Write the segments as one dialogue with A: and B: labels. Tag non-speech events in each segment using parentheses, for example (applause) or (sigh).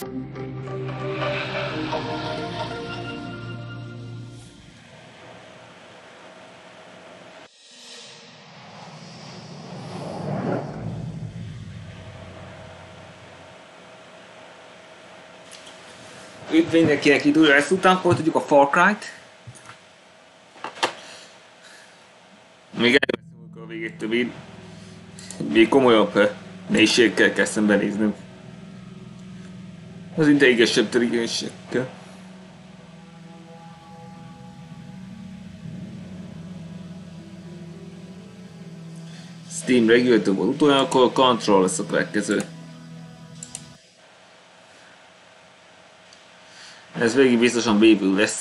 A: Üdv mindenkinek itt újra ezt után folytatjuk a Far Cry-t. Még elveszem, amikor a végét többé még komolyabb eh, mélységekkel kell szembenéznünk. Az idegesebb intelligensekkel. Steam Regulator volt utoljára, akkor Control lesz a következő. Ez végig biztosan bébül lesz.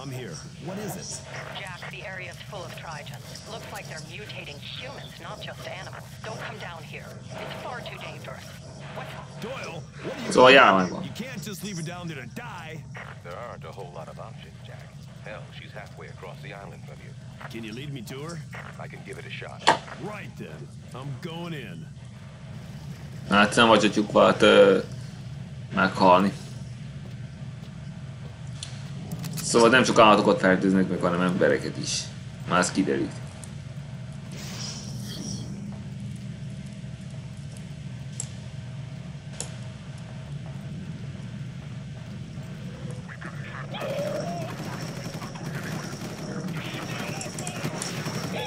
B: I'm here. What is it?
C: Jack, the area's full of Trigens. Looks like they're mutating humans, not just animals. Don't come down here. It's far too dangerous.
B: Doyle, what are you
A: Szóval jár megvan.
B: You can't just leave her down there to die.
D: There aren't a whole lot of options, Jack. Hell, she's halfway across the island from you.
B: Can you lead me to her?
D: I can give it a shot.
B: Right then. I'm going in.
A: Hát nem hagyhatjuk vált uh, meghalni. Szóval nem csak állatokat fertőznek meg, hanem embereket is. Már ez kiderült. Igen, és kell,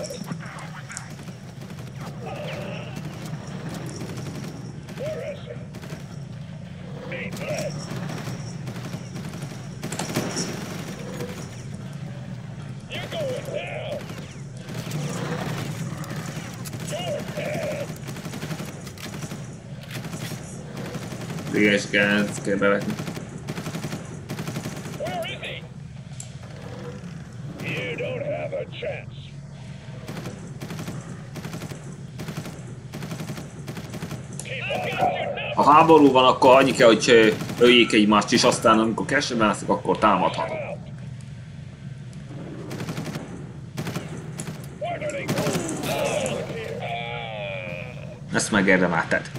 A: ezt kell bevetni.
E: Where is he? You don't have a chance. Keep on going.
A: Ha háború van, akkor annyi kell, hogy öljék egymást, és aztán amikor keresben lesznek, akkor támadhatok. Ezt megérdemelted.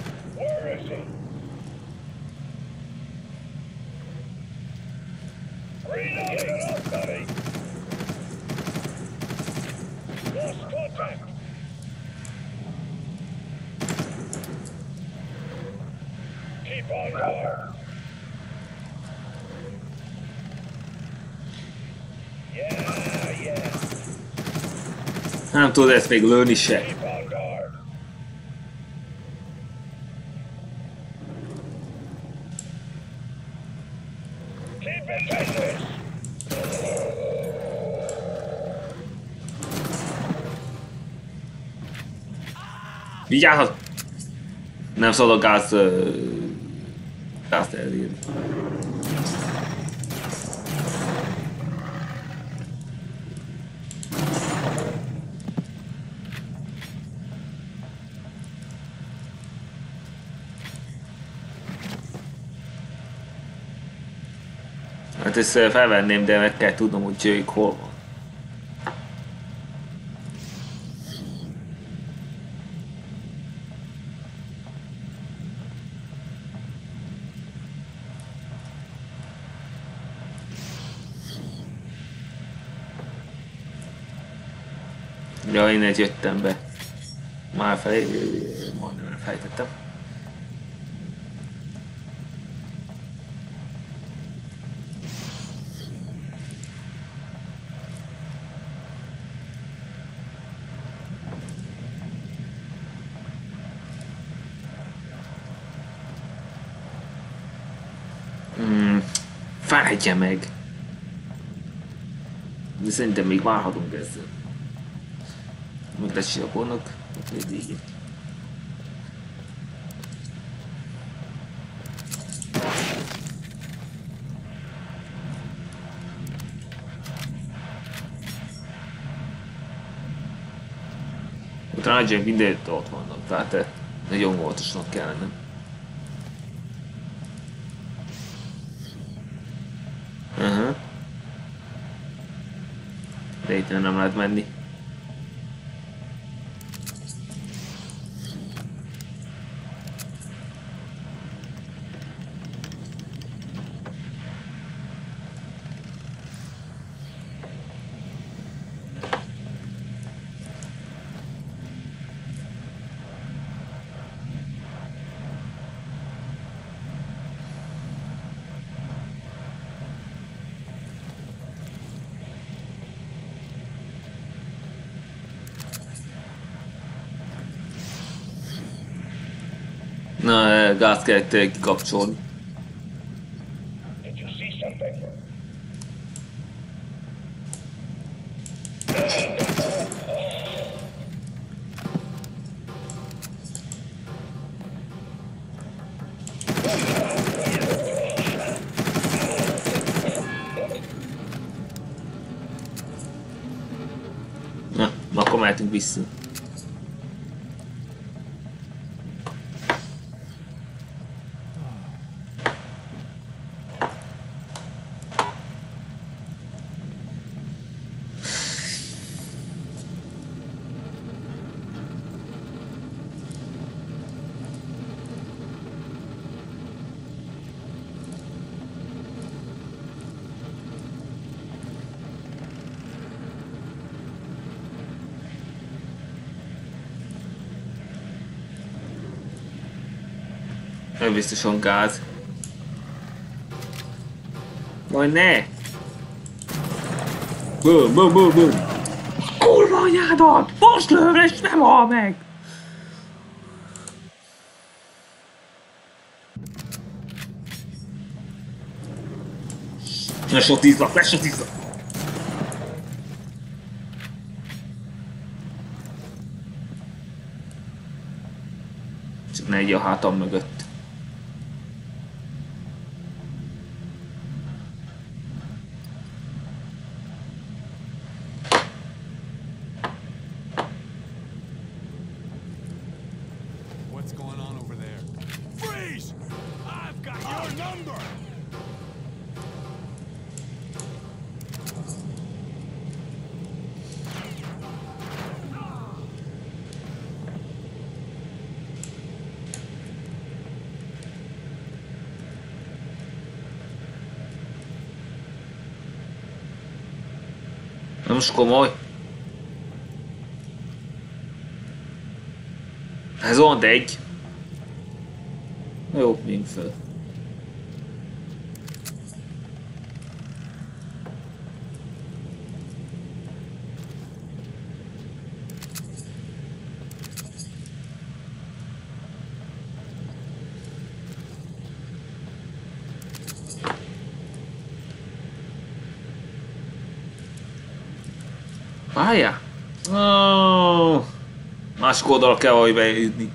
A: Tudod ezt még lőni se. Vigyázz! Nem szabad a gáz... ö, gázt elérni. Hát ezt ö, felvenném, de meg kell tudnom, hogy ők hol van. Ja, én egy jöttem be. Már fel, majdnem elfejtettem. Hmm, felejtje meg. De szerintem még várhatunk ezzel. Még lesz gyakornak, hogy végig. Trajan mindenütt ott vannak, tehát eh, nagyon óvatosnak kell. Aha. De itt nem lehet menni. Gáz kellett kikapcsolni. Na, akkor mehetünk vissza. Ez biztosan gáz. Majd ne! Bum, bum, bum, bum. Kurva anyádat! Most lövöl és nem hal meg! Lesotízzak, lesotízzak! Csak ne egy a hátam mögött. Most komoly. Ez olyan egy. Jó, menjünk föl. Másik oldalra kell valahogy bejutni.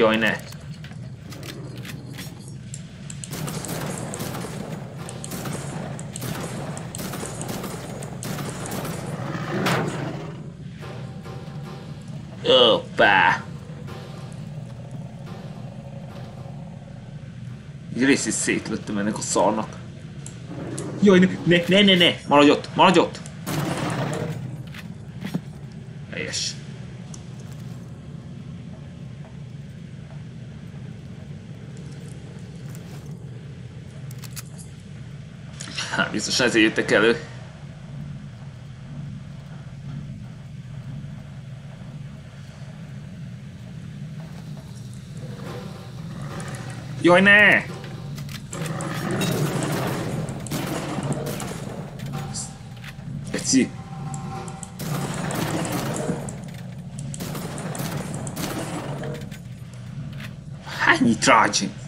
A: Jaj, ne! Hoppá! Egy rész is szétlőttem ennek a szarnak. Jaj, ne, ne, ne, ne, ne! Maradj ott, maradj ott! biztosan ezért jöttek elő. Jaj, ne! Eci. Hány trágyi?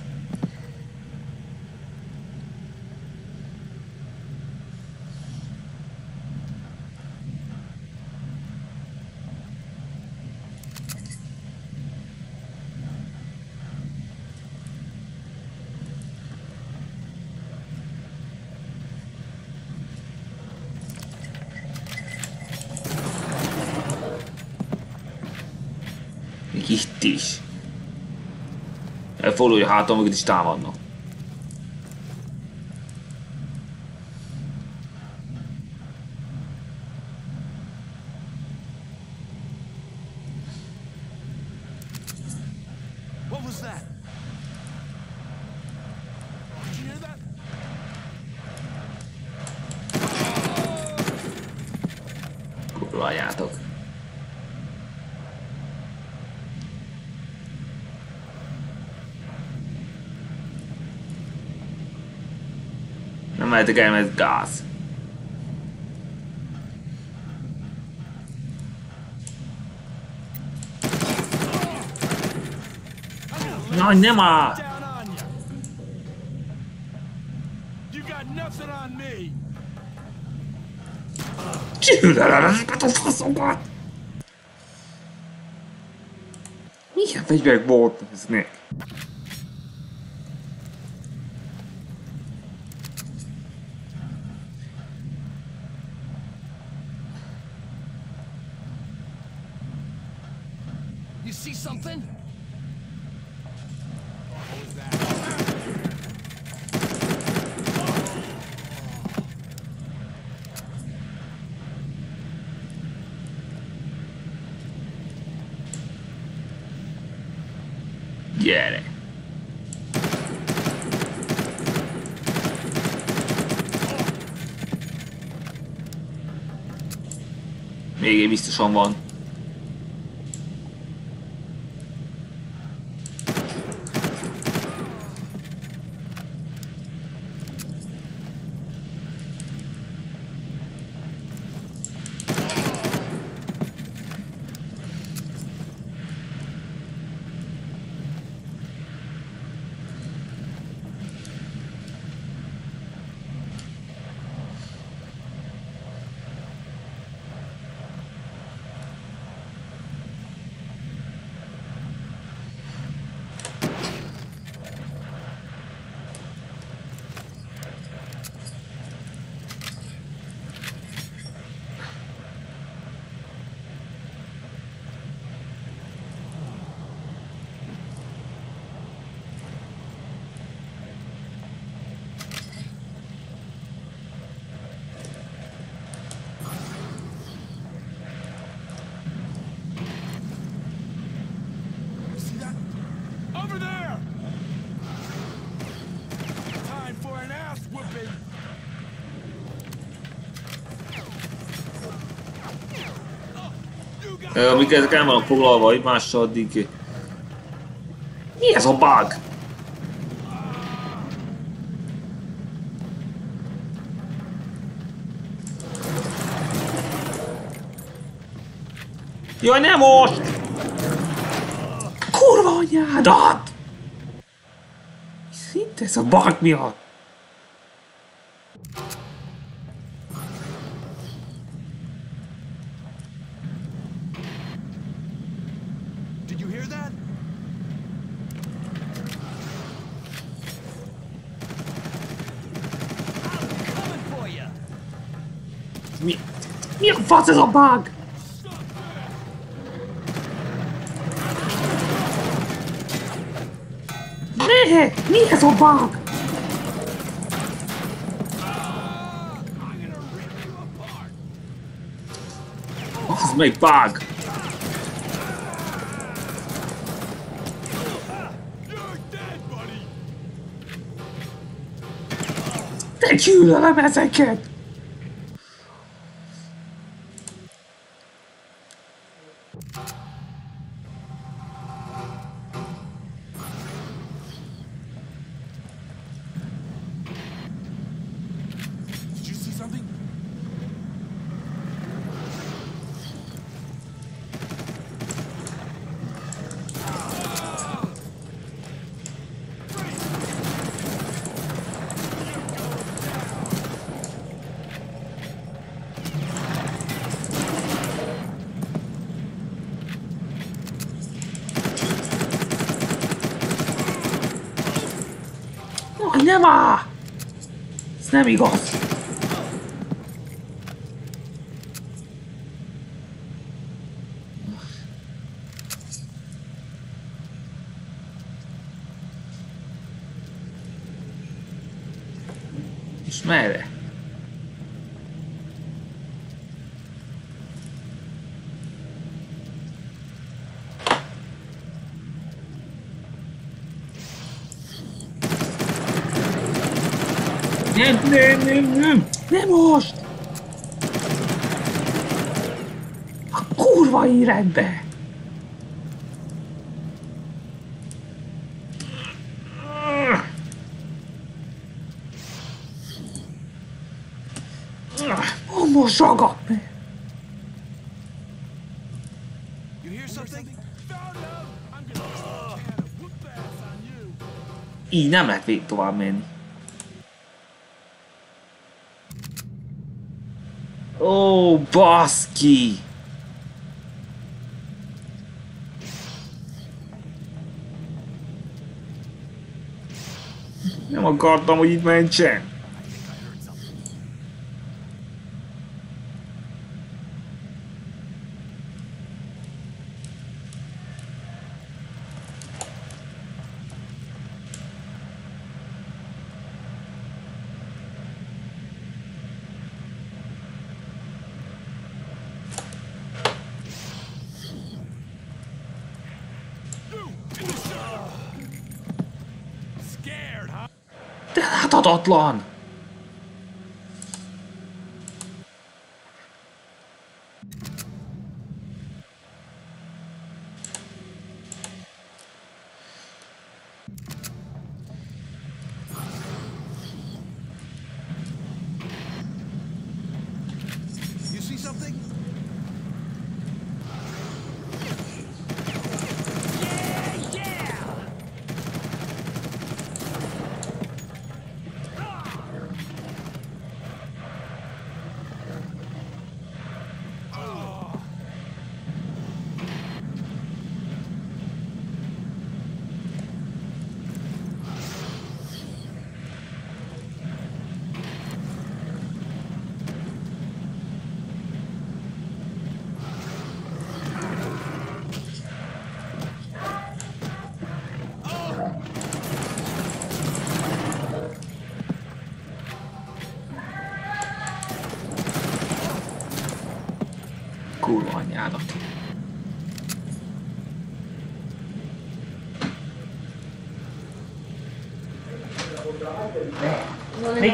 A: Itt is. Elfordulja hátam, mögött is támadnak. Nem mehetek el, mert ez gáz. Jaj, nem áll!
B: Down on you. You got nothing on me.
A: Csülelem ezeket a faszokat! Milyen fegyverek volt eznek?
B: You
A: Még Amíg ezek el vannak foglalva egymással, addig... Mi ez a bug? Jaj, nem most! Kurva anyádat! Szinte ez a bug miatt. Mi a fasz ez a bug? Ne! Mi ez a bug? Az meg bug!
B: You're dead, buddy!
A: Te gyűlölöm ezeket! Ez nem igaz. És merre? Nem, nem, nem, nem! Nem most! A kurva életbe! Most ragadt meg!
B: You hear something? Found out! I'm gonna can of whoop ass on you.
A: Így nem lehet végig tovább menni. Ó, baszki! Nem akartam, hogy itt mentsen. Scotland.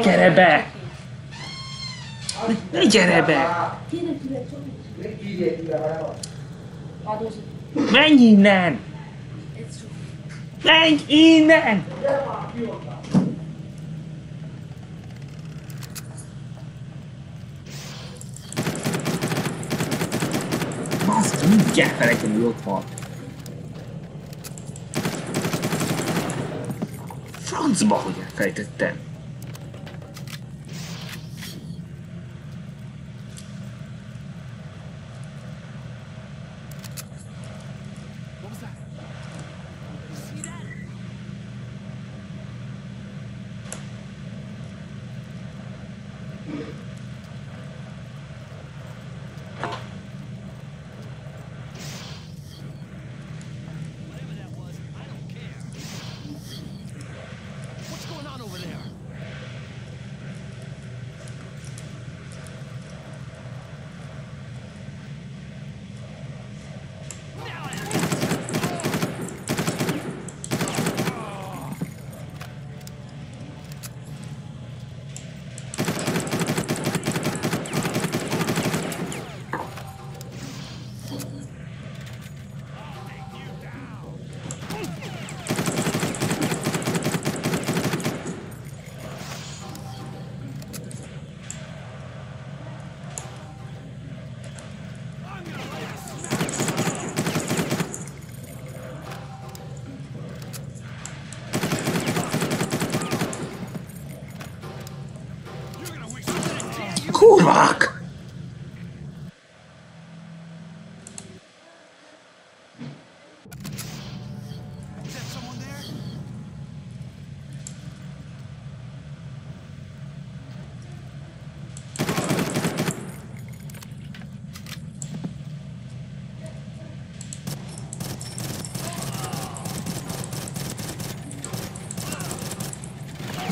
A: Gyere be! Ne, gyere be! Menj innen! Menj innen! Baszki, mindjárt felejtem, hogy ott van. Francba, hogy elfelejtettem.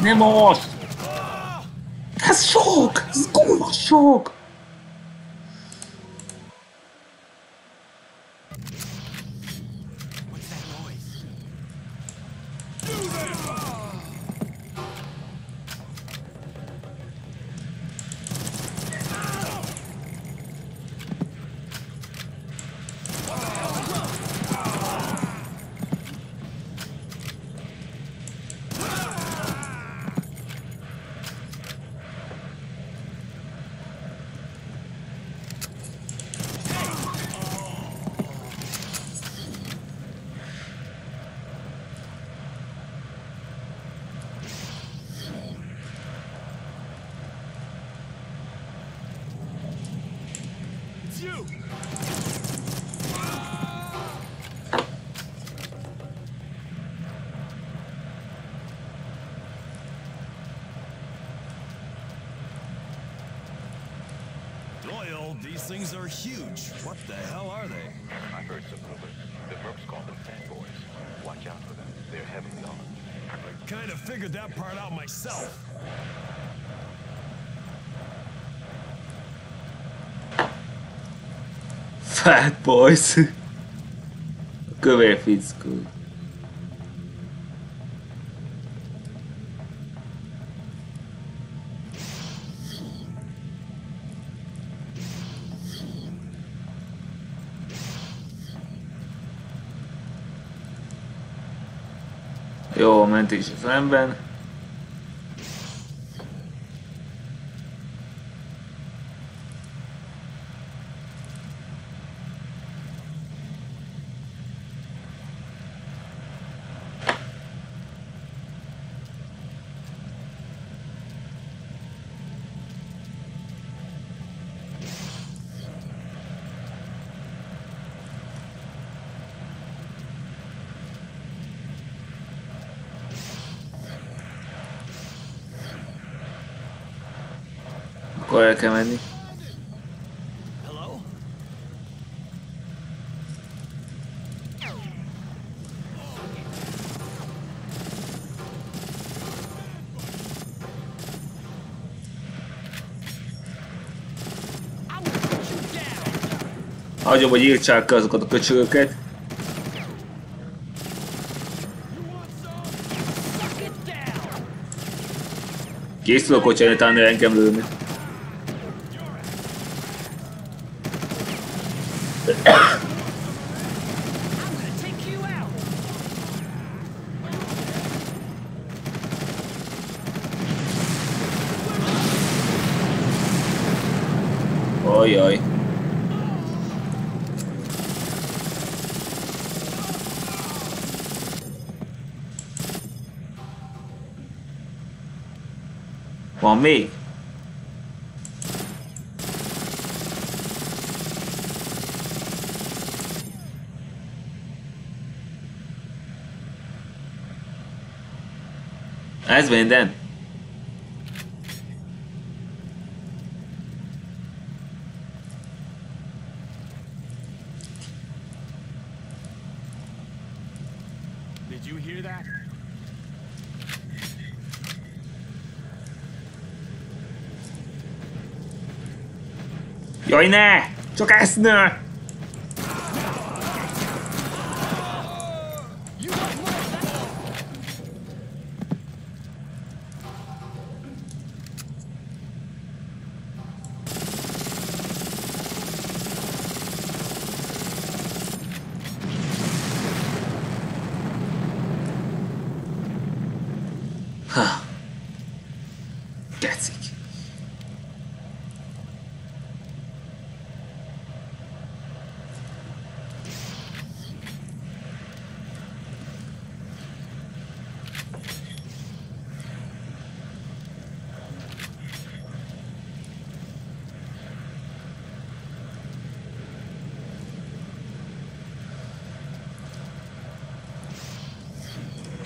A: Nem most! Ez sok! Ez kurva sok!
B: Things are huge. What the hell are they?
D: I heard some rumors. The mercs call them fanboys. Watch out for them. They're heavily armed.
B: I kind of figured that part out myself.
A: Fat boys. A kövér fickó. Jó, mentés Akkor el kell menni. Hagyom, hogy írtsák azokat a köcsögöket. Készülök, hogyha utána engem lőni. Van még? Ez minden? Jaj ne! Csak ezt ne!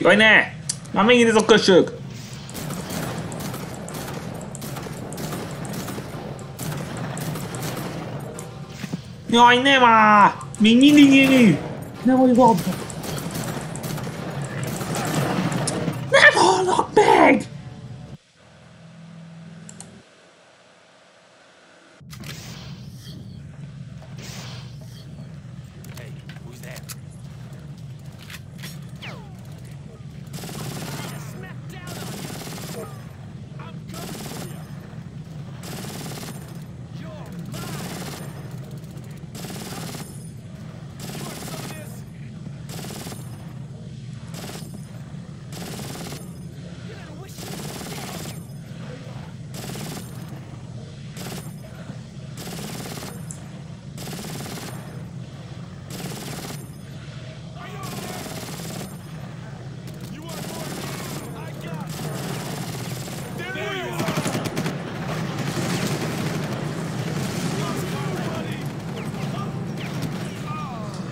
A: Jaj ne! Már megint ez a kösög! Jaj, nem már! Még mindig nyíli! Nem vagyok abban! Nem hallnak meg!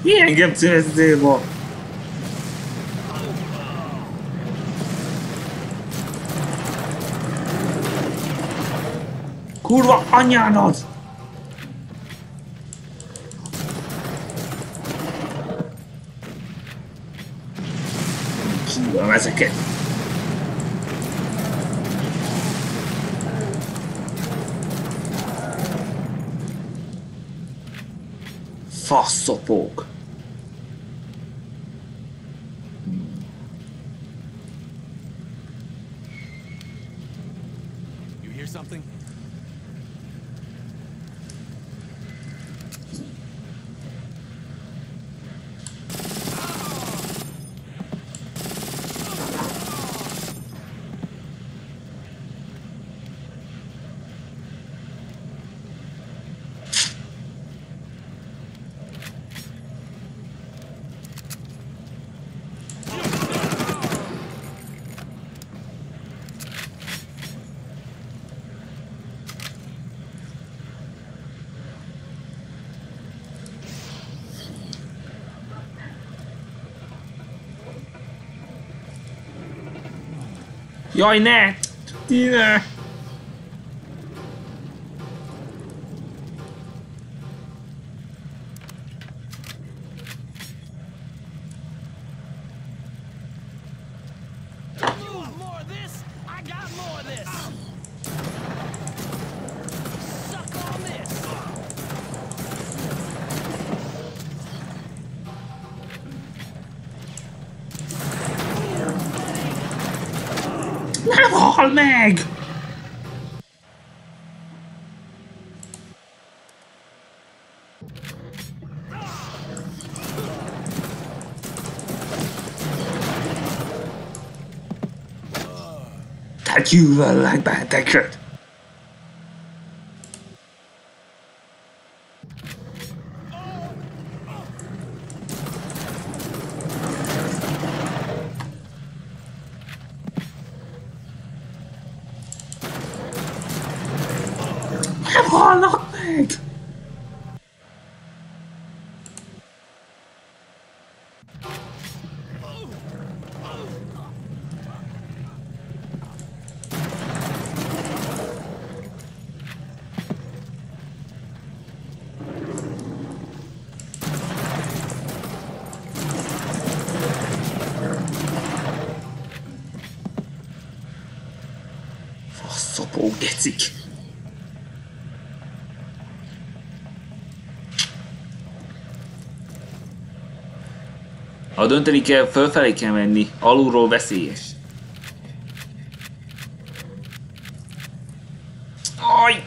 A: Mi engem célzél ma? Kurva anyának! Kívánom ezeket! Faszopók! Jaj, ne! Ti ne! Te gyűlöllek benneteket! Nem Gecik! Ha dönteni kell, fölfelé kell menni. Alulról veszélyes. Aj!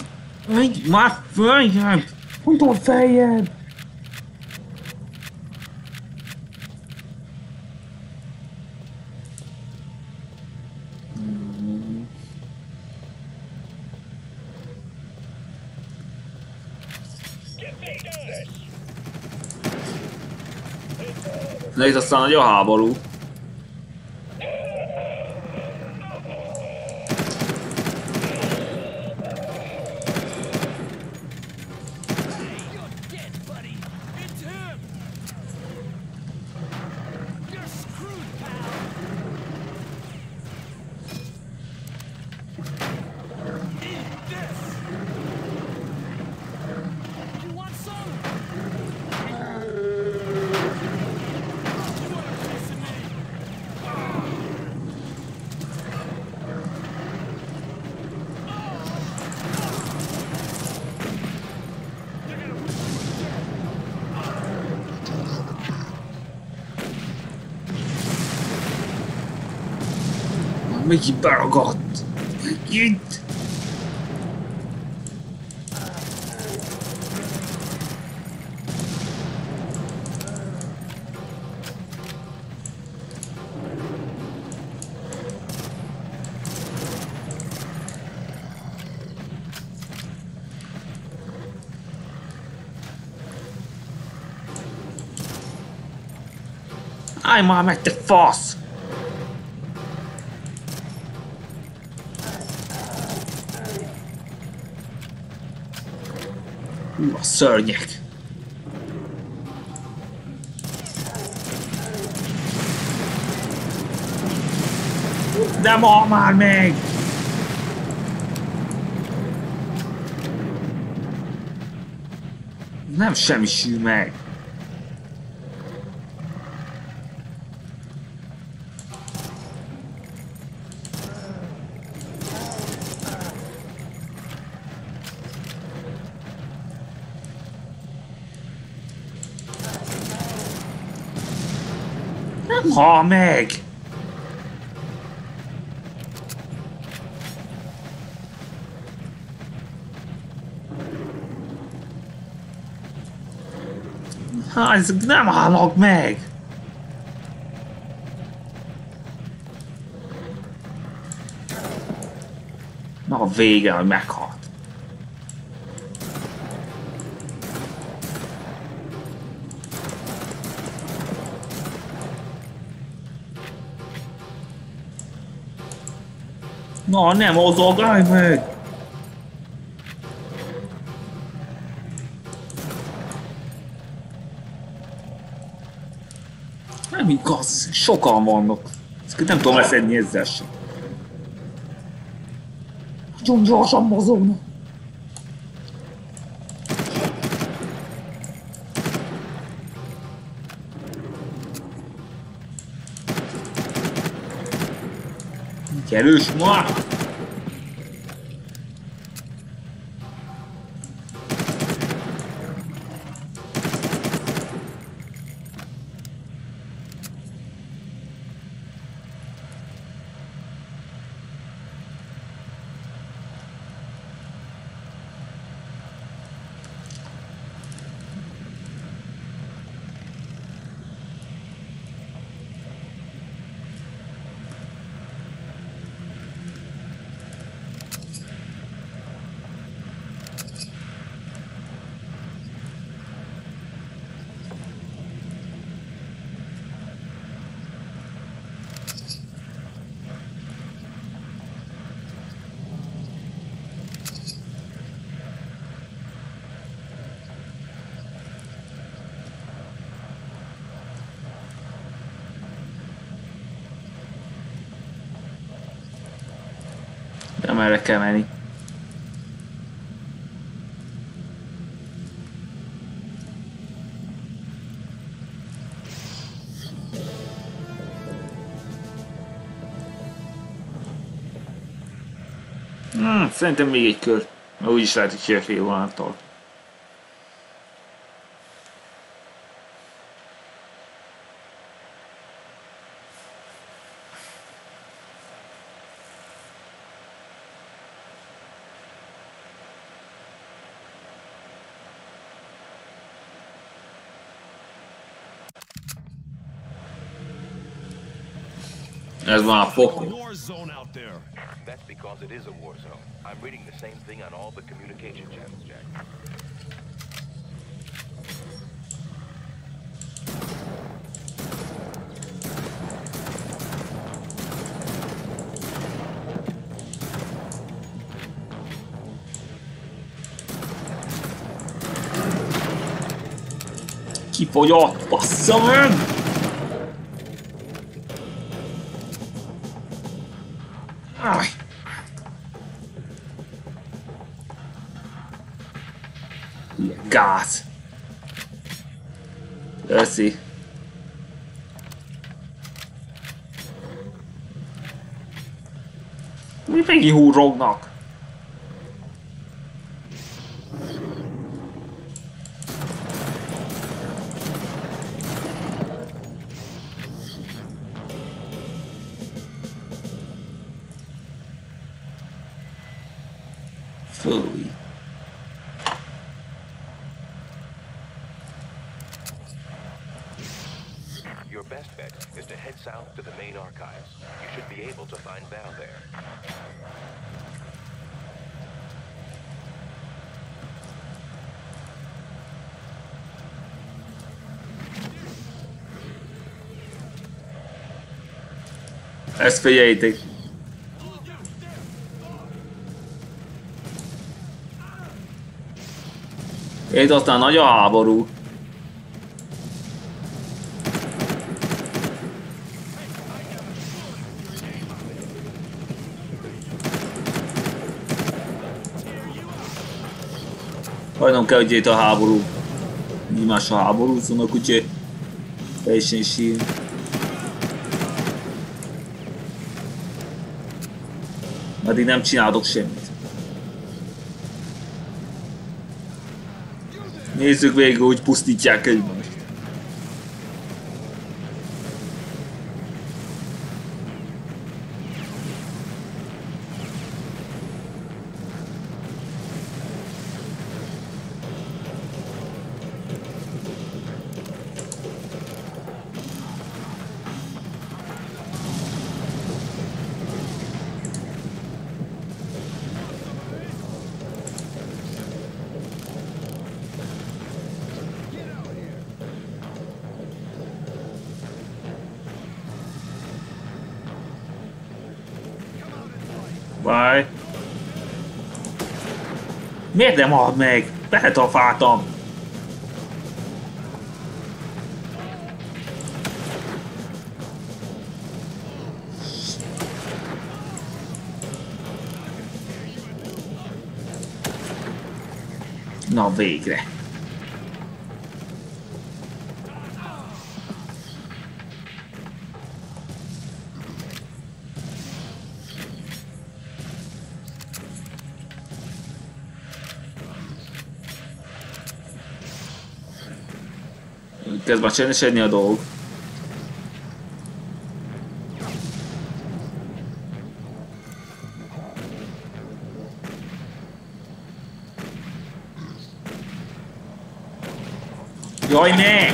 A: Megy már följebb! Mondom feljebb! Na itt aztán nagy Megint beragadt. Megint. Állj már meg, te szörnyek. De ma már meg! Nem semmi semmisül meg! Hal meg! Hát, ezek nem halnak meg! Na a vége, hogy meghalt. Na, nem mozogálj meg! Nem igaz, sokan vannak. Ezt nem tudom leszedni ezzel sem. Nagyon gyorsan mozognak. Ma! Nem erre kell menni. Hmm, szerintem még egy kör. Mert úgyis lehet, hogy fél vonattal. Ez van a pokol.
B: War zone out there.
D: That's because it is a war zone. I'm reading the same thing on all the communication channels, Jack.
A: Kifogyott, bassza meg! Aj. Köszi. Mi megint Ezt figyeljétek. Itt aztán nagy a háború. Hajnom kell, hogy itt a háború. Nyilvás a háború, szóval a kutyé. Teljesen sír. Addig nem csinálok semmit. Nézzük végig, hogy pusztítják egymást. Miért nem ad meg? Beletafáltam. Na végre. Kezd már csendesedni a dolg. Jaj, ne!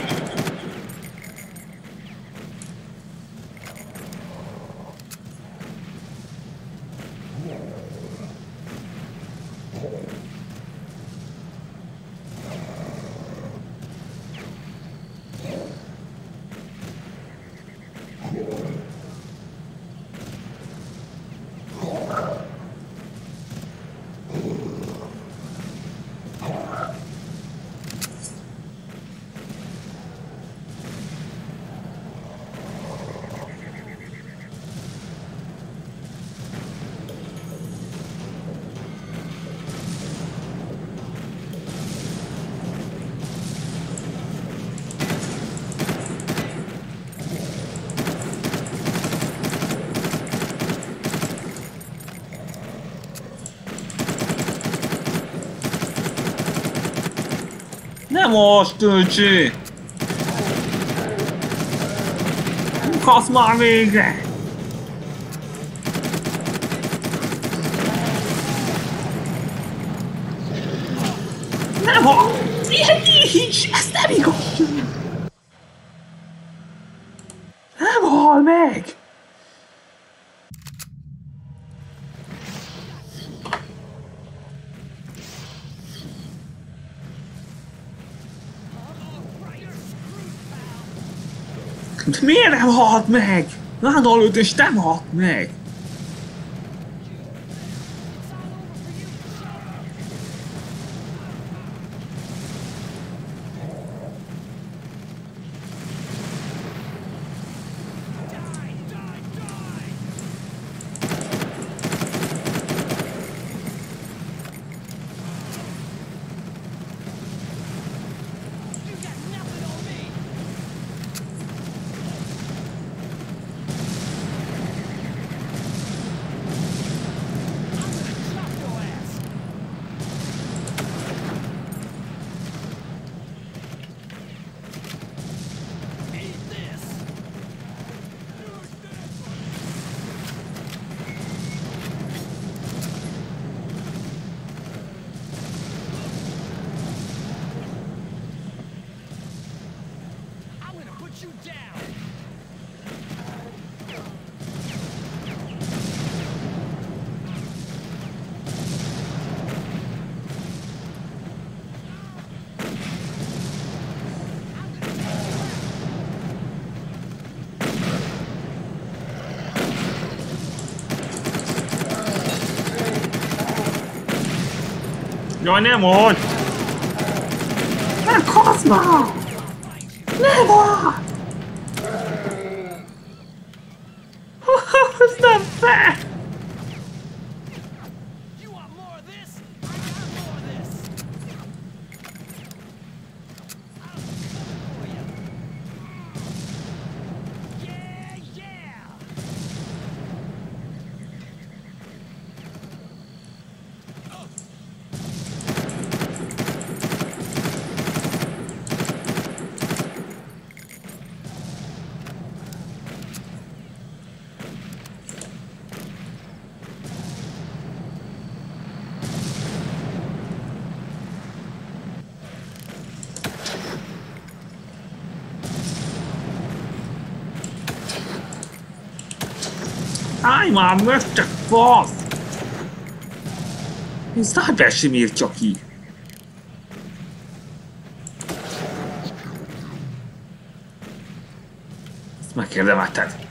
A: Most, töltsé! Kasz már végre! Halt meg? Ládal őt és nem halt meg! Jaj, nem mond! Nem kasz már! Már meg, te fasz! Sem ír csak ki. Ezt megkérdemelted.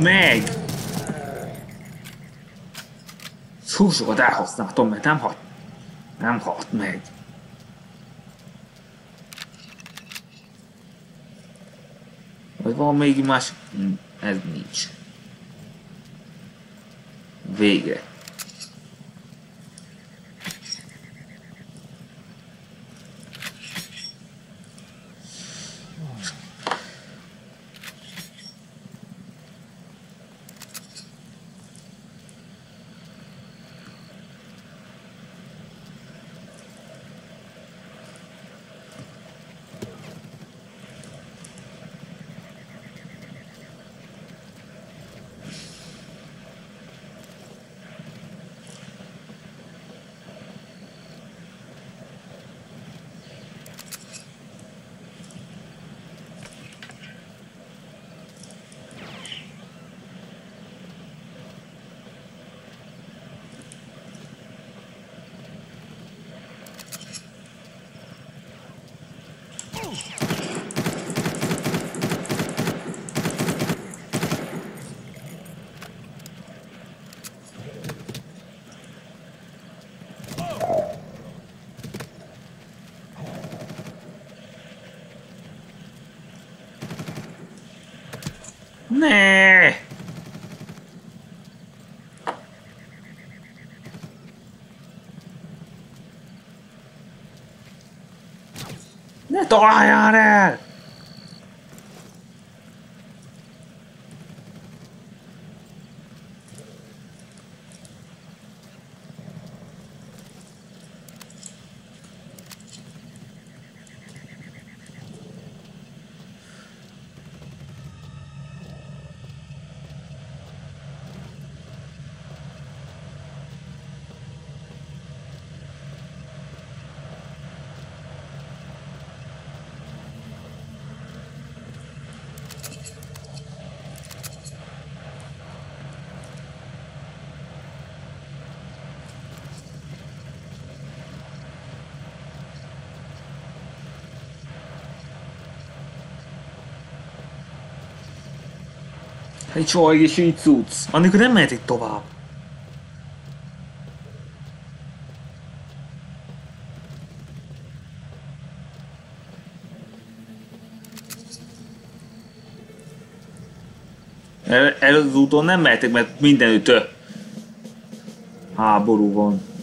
A: Meg! Hú, sokat elhasználtam, mert nem halt. Nem halt meg. Vagy van még más? Ez nincs. Vége. Ne! Ne találjál el! Egy csaj és így cucc. Annélkül nem mehet itt tovább. El, el az úton nem mehetek, mert mindenütt háború van.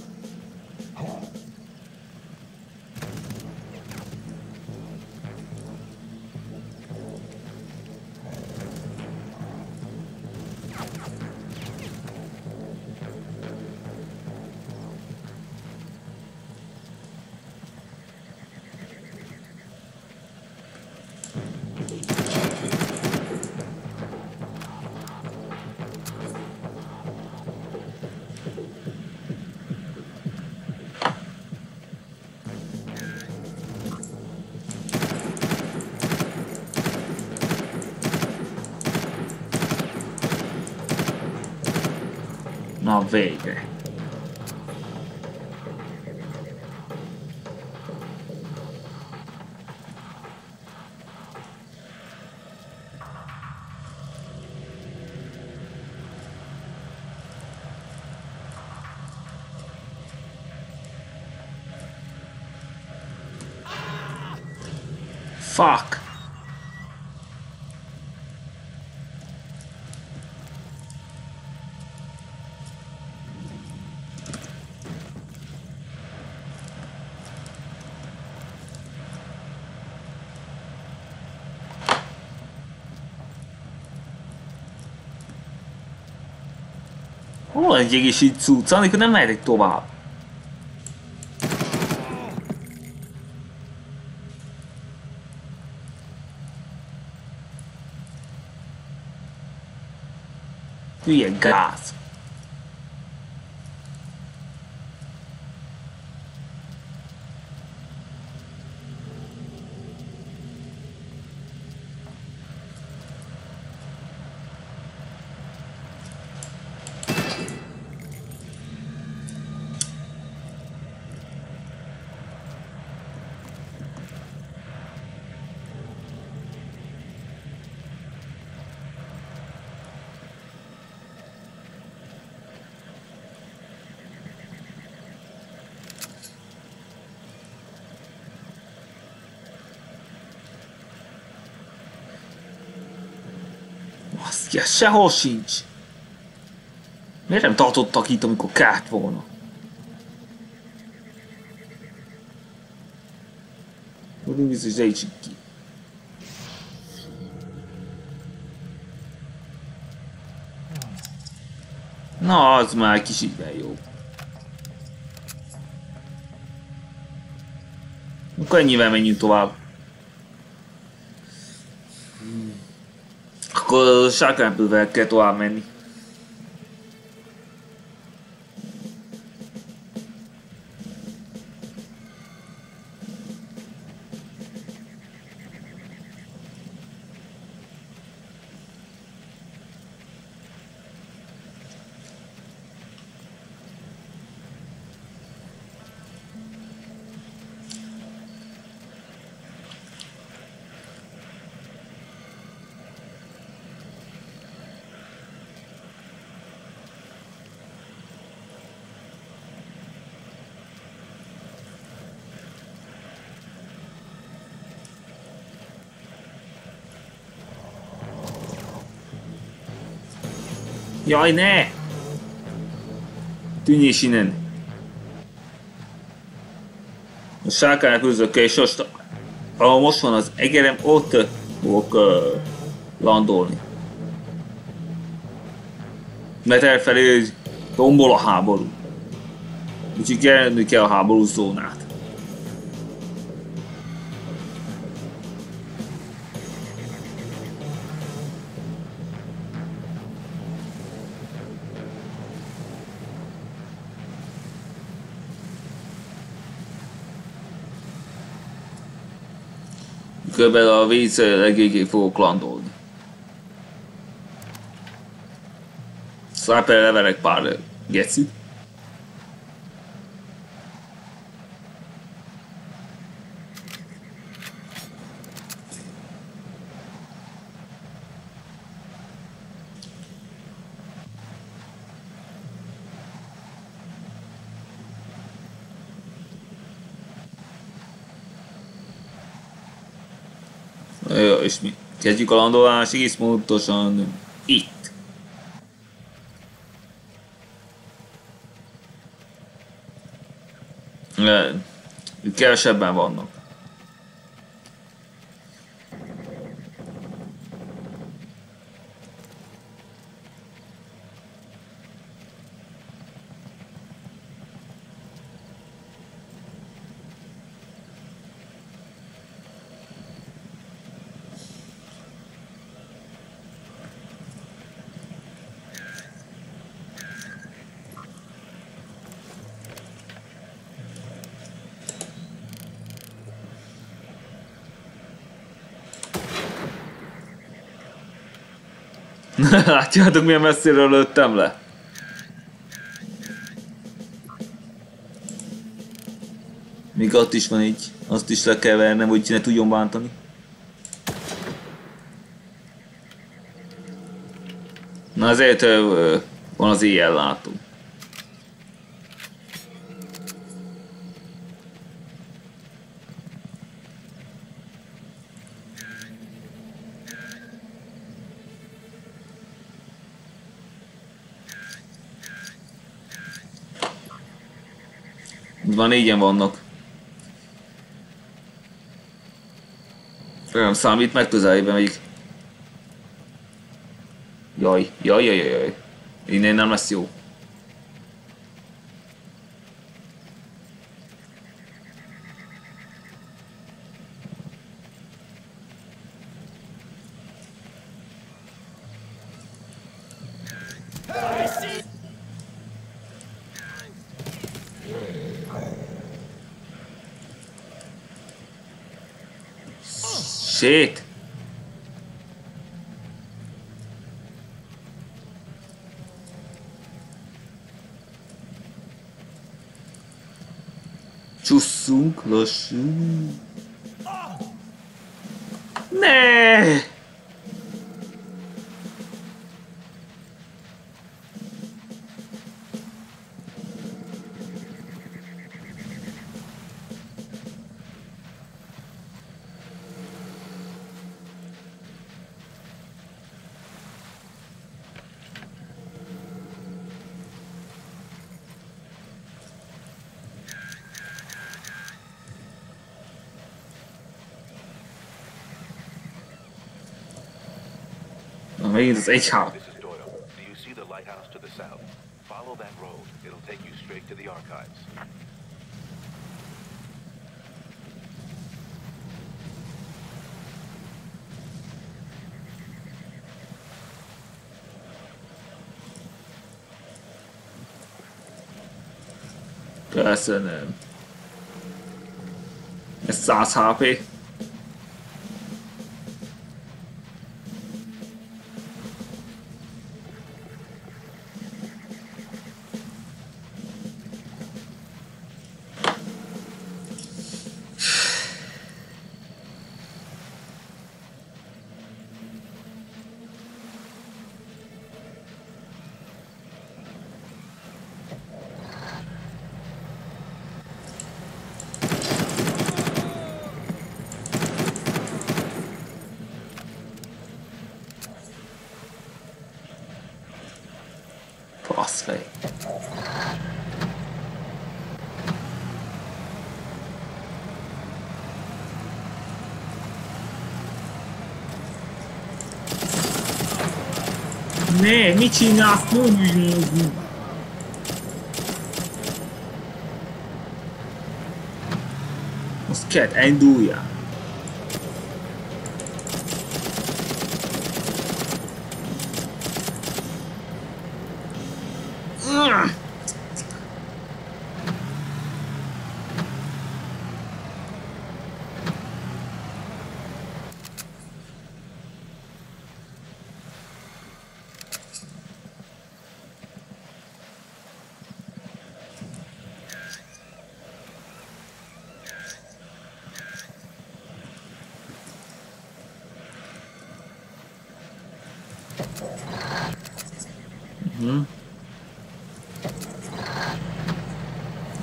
A: Na végre. Hol egy egész így cucc, amikor nem mehetek tovább? Hülye gáz. Baszkia, sehol sincs. Miért nem tartottak itt, amikor kárt volna? Hogy biztos, hogy ki. Na, az már kicsiben jó. Akkor ennyivel menjünk tovább. Akkor sákránpővel kell tovább menni. Jaj, ne! Tűnj is innen! A sárkányok üzökkel és most, ahol most van az egerem, ott fogok uh, landolni. Mert elfelé tombol a háború. Úgyhogy kerülni kell a háború zónát. Körülbelül a víz legégig fogok landolni. Sniper leverek pár gecit. És mi? Kezdjük a landolást egész pontosan Itt kevesebben vannak. (laughs) Látjátok milyen messziről lőttem le? Még ott is van így, azt is le kell vernem, hogy ne tudjon bántani. Na ezért ö, van az éjjel látó. Van négyen vannak. Nem számít, meg közelébe. Jaj, jaj, jaj, jaj, jaj. Innen nem lesz jó. Csusszunk lassul. Ne! Megint az.
D: This is Doyle. Do you see the lighthouse to the south? Follow that road. It'll take you straight to the archives.
A: Köszönöm. Ez 100 HP. Faszfej. Ne, mit csinálsz? Nem ügyelni. Most kell induljál.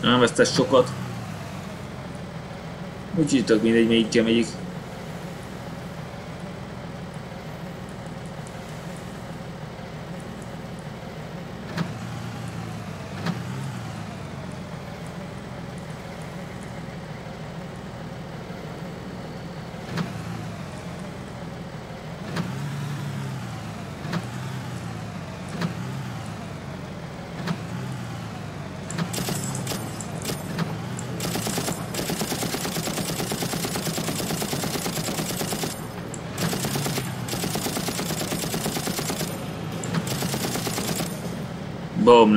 A: Nem vesztesz sokat. Úgyhogy tök mindegy, melyikkel megyik.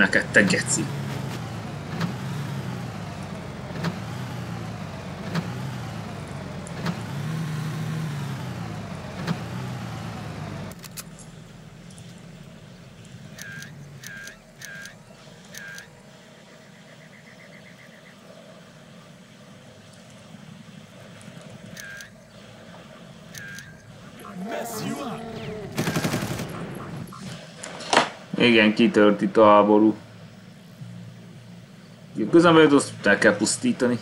A: Neked, te geci. Igen, kitört itt a háború. Közelben azt el kell pusztítani.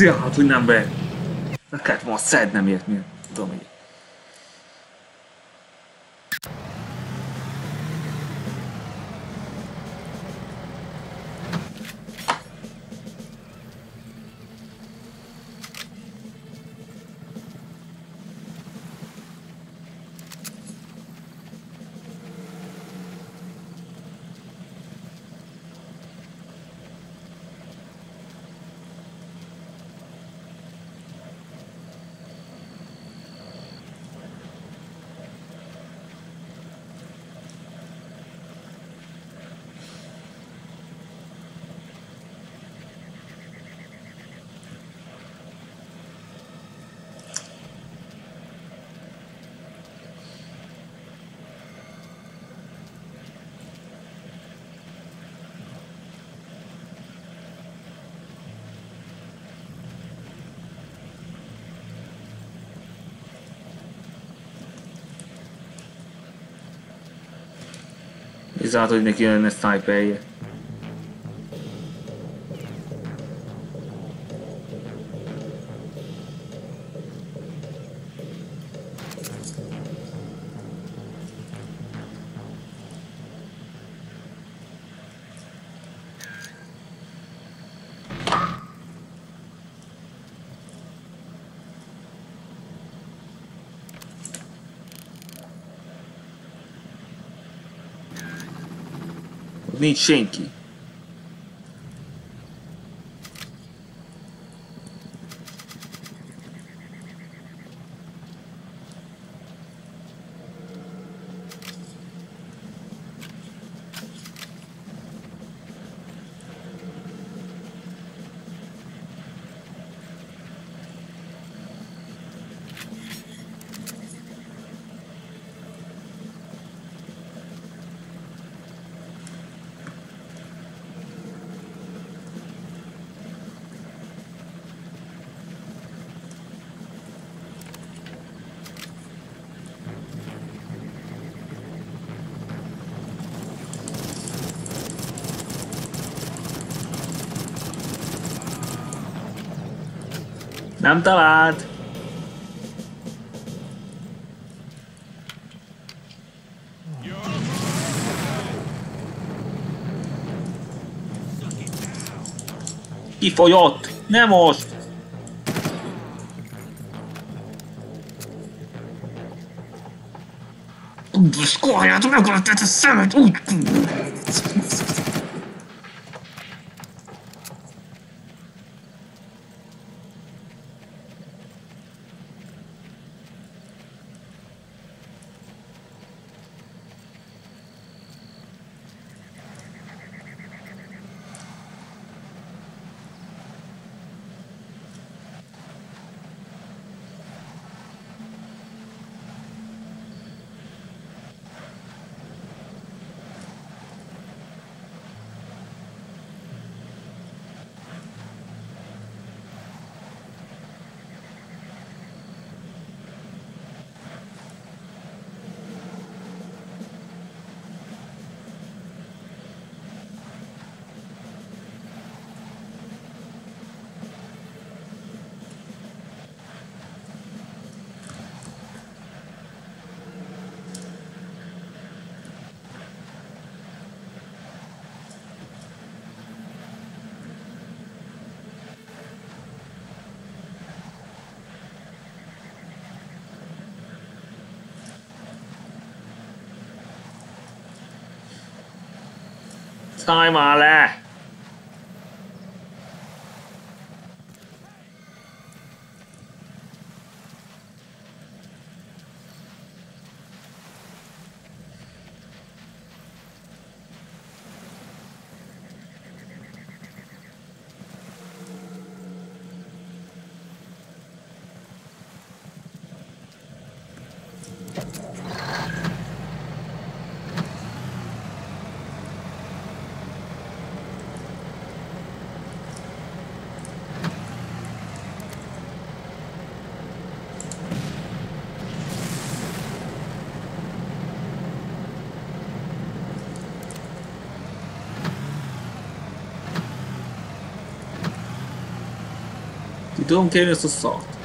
A: Játszja, hát hogy nem be. A kellett volna szed nem ért miért. Tudom, hogy... Bizonyát, hogy neki lenne sniperje. Ott Nem talált! Kifogyott! Nem most! Skorját, megöltett a szemet! Úgy! Szállj már le! tudom kerülni ezt a szart?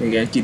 A: Igen, ki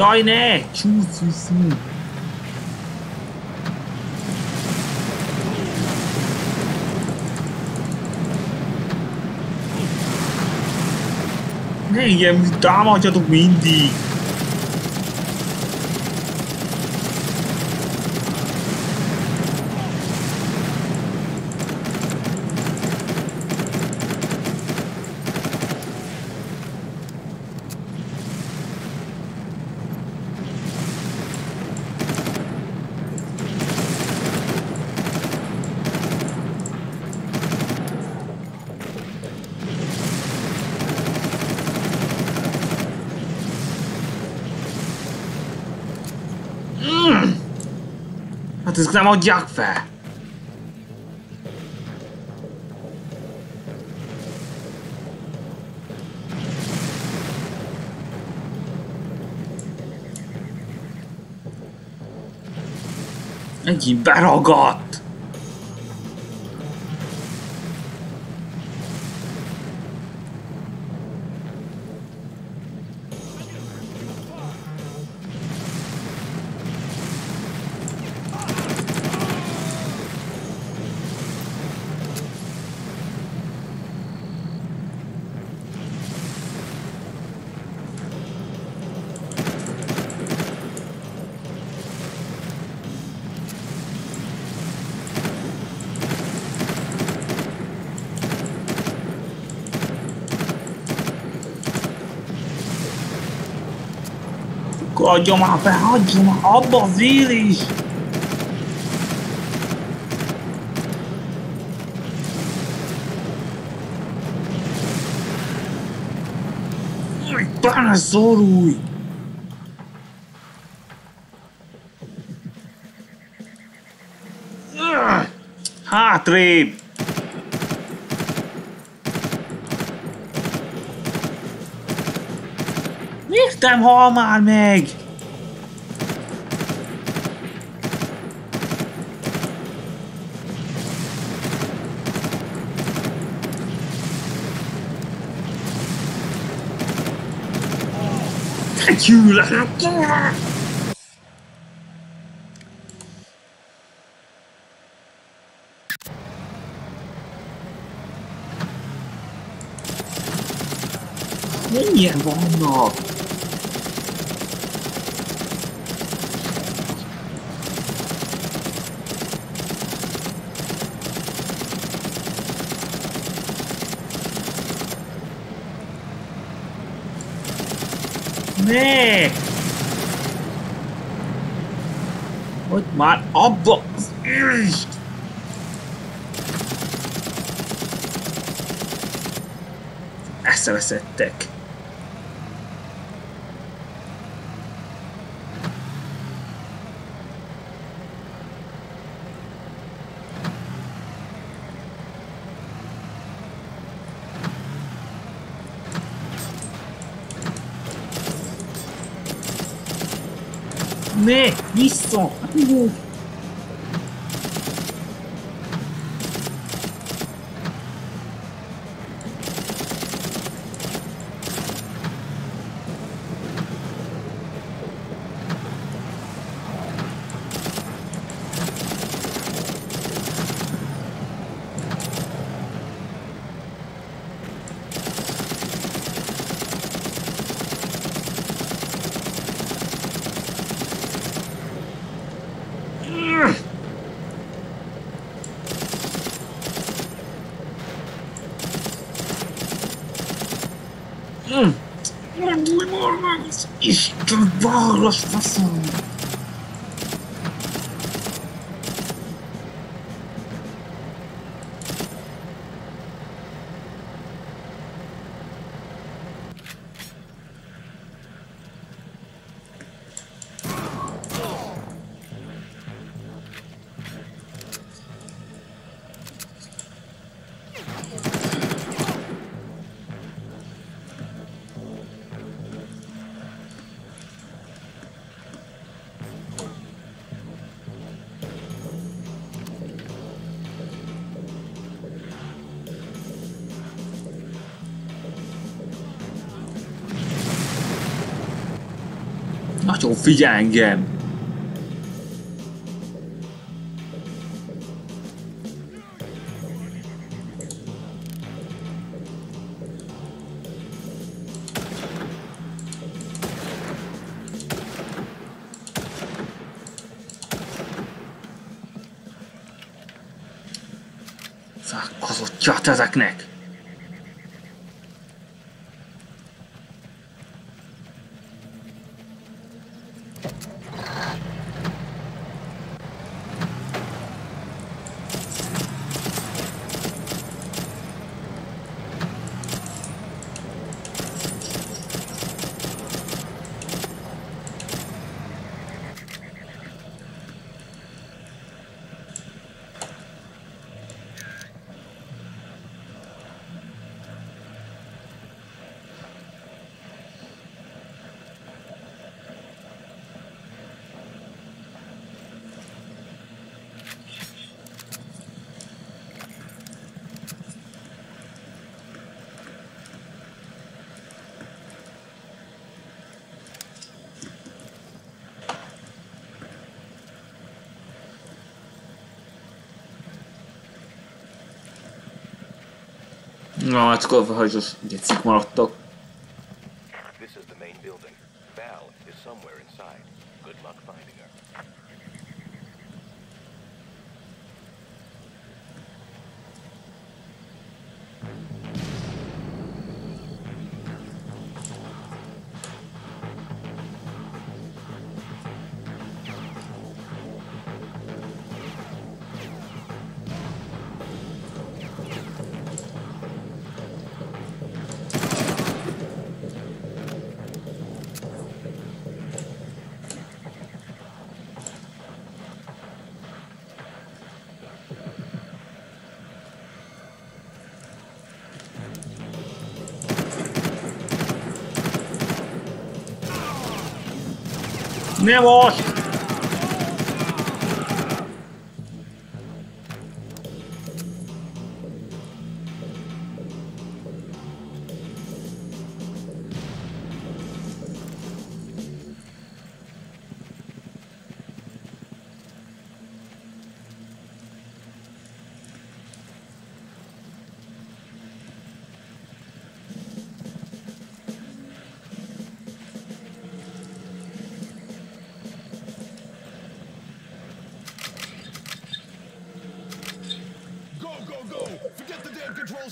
A: Jaj, ne! Csúsz vissza! Ne ilyen támadjatok mindig! Hát ezek nem adják fel! Egy beragadt! Adja már fel, hagyja már abba az is! Benne szorulj! Hátrébb! Miért nem hal már meg? Te gyűlölök! Mennyien vannak? Ne! Hogy már abba az űrst! Eszeveszettek. Ne! Vissza! Ú! Nem Várias façanhas. Figyelj engem! Szákozottját ezeknek! Na, hát akkor hogy az gecik maradtak. Nem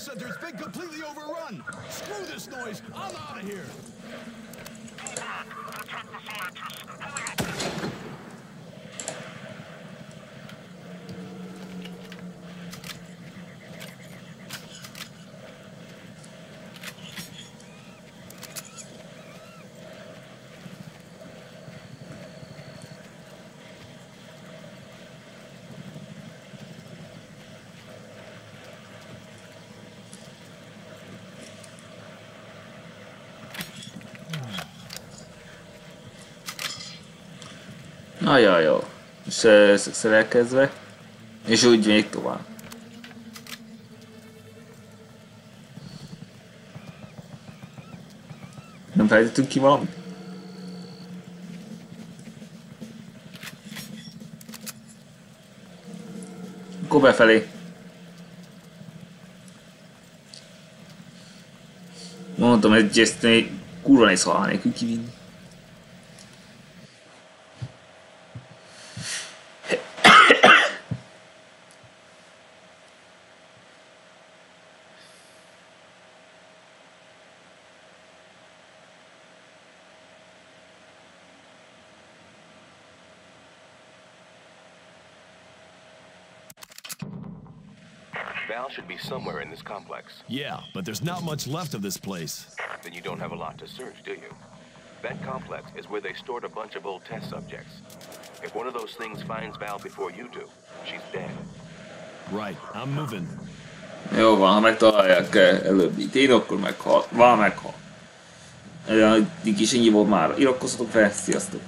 B: center. It's been completely overrun. Screw this noise. I'm out of here.
A: Nagyon jó. És szerelkezve. És úgy még tovább. Nem felejtettünk ki valamit? Akkor befelé. Mondtam, hogy ezt még kurva néz halál nélkül kivinni.
D: Val should be somewhere in this complex.
B: Yeah, but there's not much left of this place.
D: Then you don't have a lot to search, do you? That complex is where they stored a bunch of old test subjects. If one of those things finds Val before you do, she's dead.
B: Right, I'm moving.
A: Jó van, ha megtalálják előbb itt én, akkor meghal. Val meghal. Eddig is ennyi volt már. Iratkozzatok fel, sziasztok!